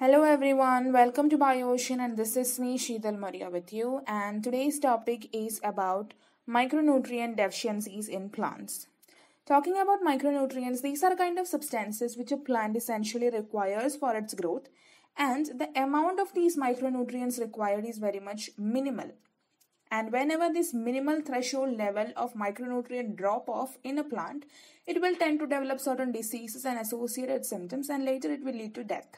Hello everyone, welcome to BioOcean and this is me Sheethal Maria with you and today's topic is about micronutrient deficiencies in plants. Talking about micronutrients, these are kind of substances which a plant essentially requires for its growth and the amount of these micronutrients required is very much minimal. And whenever this minimal threshold level of micronutrient drop off in a plant, it will tend to develop certain diseases and associated symptoms and later it will lead to death.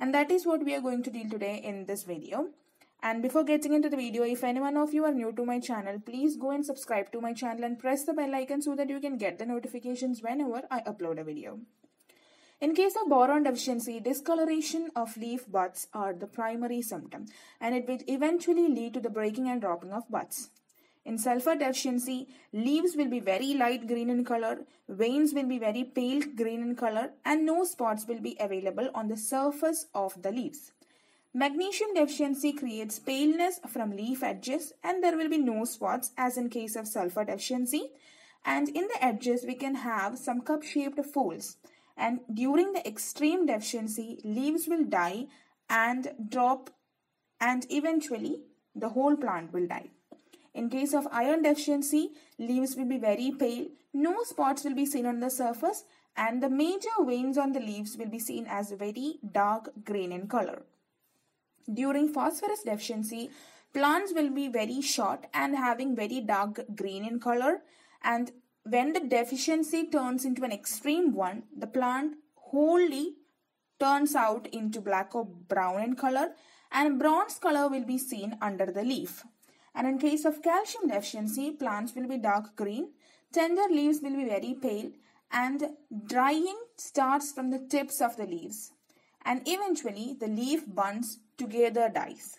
And that is what we are going to deal today in this video. And before getting into the video, if anyone of you are new to my channel, please go and subscribe to my channel and press the bell icon so that you can get the notifications whenever I upload a video. In case of boron deficiency, discoloration of leaf buds are the primary symptom and it will eventually lead to the breaking and dropping of buds. In sulfur deficiency, leaves will be very light green in color, veins will be very pale green in color, and no spots will be available on the surface of the leaves. Magnesium deficiency creates paleness from leaf edges and there will be no spots as in case of sulfur deficiency. And in the edges, we can have some cup-shaped folds. And during the extreme deficiency, leaves will die and drop and eventually the whole plant will die. In case of iron deficiency, leaves will be very pale, no spots will be seen on the surface and the major veins on the leaves will be seen as very dark green in color. During phosphorus deficiency, plants will be very short and having very dark green in color and when the deficiency turns into an extreme one, the plant wholly turns out into black or brown in color and bronze color will be seen under the leaf. And in case of calcium deficiency, plants will be dark green, tender leaves will be very pale, and drying starts from the tips of the leaves. And eventually, the leaf buds together dies.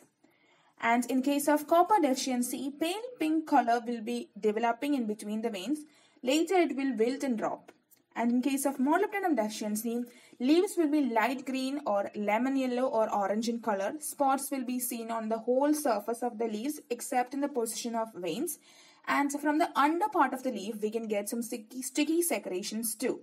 And in case of copper deficiency, pale pink color will be developing in between the veins. Later, it will wilt and drop. And in case of molybdenum deficiency, leaves will be light green or lemon yellow or orange in color. Spots will be seen on the whole surface of the leaves except in the position of veins. And from the under part of the leaf, we can get some sticky, sticky secretions too.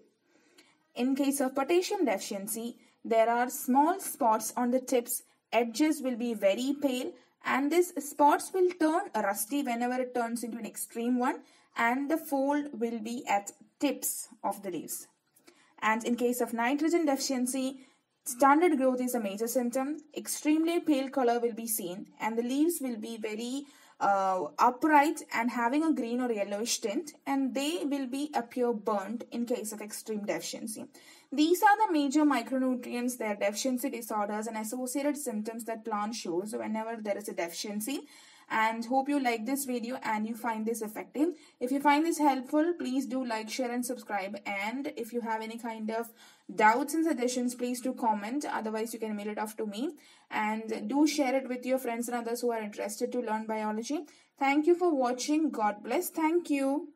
In case of potassium deficiency, there are small spots on the tips. Edges will be very pale and these spots will turn rusty whenever it turns into an extreme one and the fold will be at tips of the leaves. And in case of nitrogen deficiency, standard growth is a major symptom. Extremely pale color will be seen and the leaves will be very uh, upright and having a green or yellowish tint and they will be appear burnt in case of extreme deficiency. These are the major micronutrients, their deficiency disorders and associated symptoms that plant shows whenever there is a deficiency and hope you like this video and you find this effective. If you find this helpful, please do like, share and subscribe and if you have any kind of doubts and suggestions, please do comment. Otherwise, you can mail it off to me and do share it with your friends and others who are interested to learn biology. Thank you for watching. God bless. Thank you.